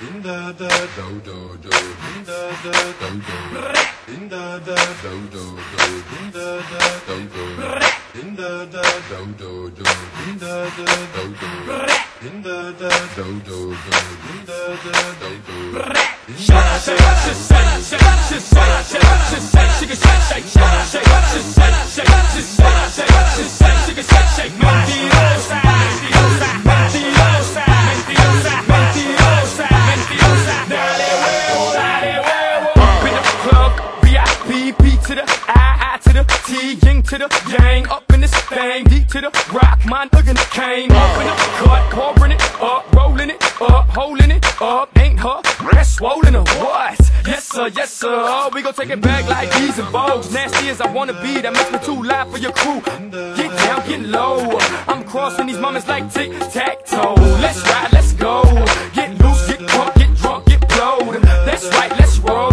In da da do do do. In da da do do. In da da do do do. In da da do do. In da da do do do. In da da do do. In da da do do do. In da da do do. In da da do do. Up I, to the T, ying to the yang Up in this thing, deep to the rock, mine hugging the cane. Up in the cut, pouring it up, rolling it up, holding it up. Ain't her, that's swollen or what? Yes sir, yes sir, oh, we gon' take it back like these and bows. Nasty as I wanna be, that makes me too loud for your crew. Get down, get low, I'm crossing these moments like tic-tac-toe. Let's ride, let's go, get loose, get drunk, get drunk, get blowed. That's right, let's roll.